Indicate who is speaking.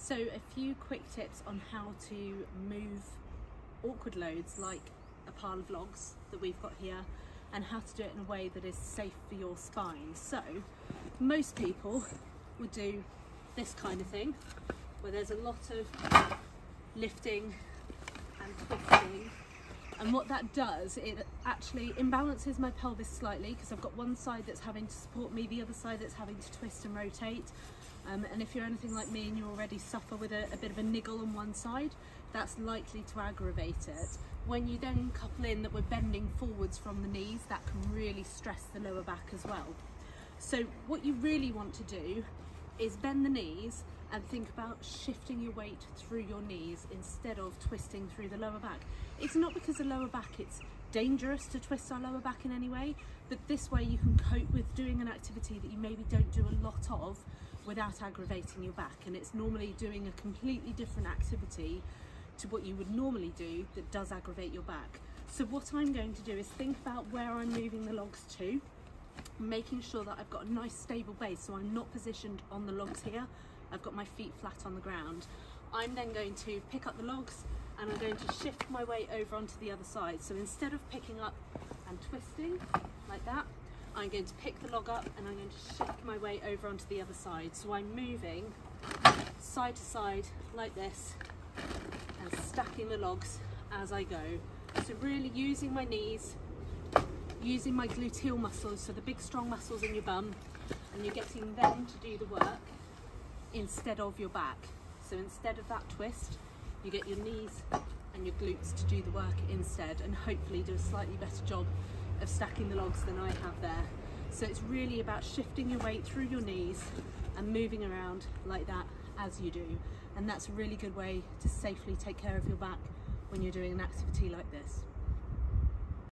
Speaker 1: So a few quick tips on how to move awkward loads like a pile of logs that we've got here and how to do it in a way that is safe for your spine. So most people would do this kind of thing where there's a lot of lifting and what that does it actually imbalances my pelvis slightly because I've got one side that's having to support me the other side that's having to twist and rotate. Um, and if you're anything like me and you already suffer with a, a bit of a niggle on one side that's likely to aggravate it. When you then couple in that we're bending forwards from the knees that can really stress the lower back as well. So what you really want to do is bend the knees and think about shifting your weight through your knees instead of twisting through the lower back. It's not because the lower back it's dangerous to twist our lower back in any way, but this way you can cope with doing an activity that you maybe don't do a lot of without aggravating your back. And it's normally doing a completely different activity to what you would normally do that does aggravate your back. So what I'm going to do is think about where I'm moving the logs to, making sure that I've got a nice stable base so I'm not positioned on the logs here I've got my feet flat on the ground. I'm then going to pick up the logs and I'm going to shift my weight over onto the other side. So instead of picking up and twisting like that, I'm going to pick the log up and I'm going to shift my weight over onto the other side. So I'm moving side to side like this and stacking the logs as I go. So really using my knees, using my gluteal muscles, so the big strong muscles in your bum, and you're getting them to do the work instead of your back. So instead of that twist, you get your knees and your glutes to do the work instead and hopefully do a slightly better job of stacking the logs than I have there. So it's really about shifting your weight through your knees and moving around like that as you do. And that's a really good way to safely take care of your back when you're doing an activity like this.